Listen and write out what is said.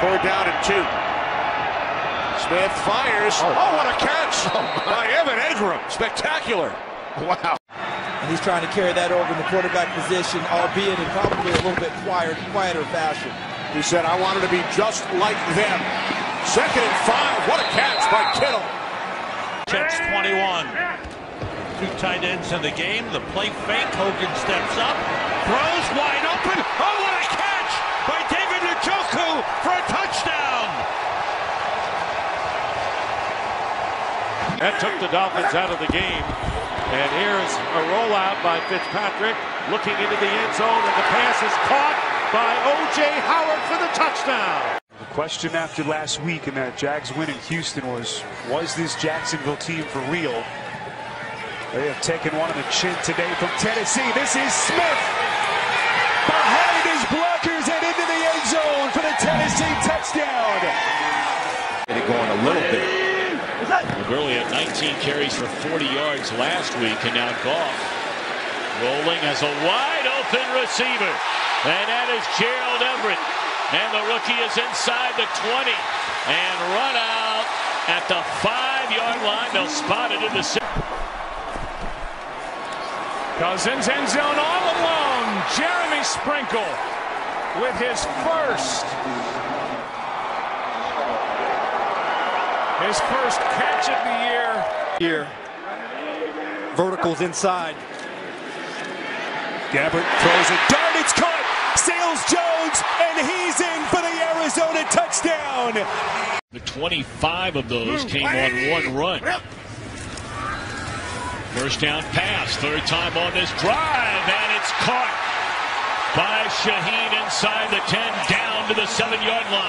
Third down and two. Smith fires. Oh, oh what a catch oh, by Evan Engram. Spectacular. Wow. And he's trying to carry that over in the quarterback position, albeit in probably a little bit quieter, quieter fashion. He said, I wanted to be just like them. Second and five. What a catch by Kittle. Jets 21. Two tight ends in the game. The play fake. Hogan steps up. Throws wide open. Oh, what a catch by David Njoku for a touchdown. That took the Dolphins out of the game. And here's a rollout by Fitzpatrick looking into the end zone, and the pass is caught by O.J. Howard for the touchdown. The question after last week in that Jags win in Houston was, was this Jacksonville team for real? They have taken one on the chin today from Tennessee. This is Smith Gurley at 19 carries for 40 yards last week, and now Goff rolling as a wide open receiver. And that is Gerald Everett. And the rookie is inside the 20 and run out at the five-yard line. They'll spot it in the six. Cousins end zone all alone. Jeremy Sprinkle with his first his first catch. Here, verticals inside. Gabbert throws a dart. It's caught. Seals-Jones, and he's in for the Arizona touchdown. The 25 of those came on one run. First down pass, third time on this drive, and it's caught by Shaheen inside the 10, down to the seven-yard line.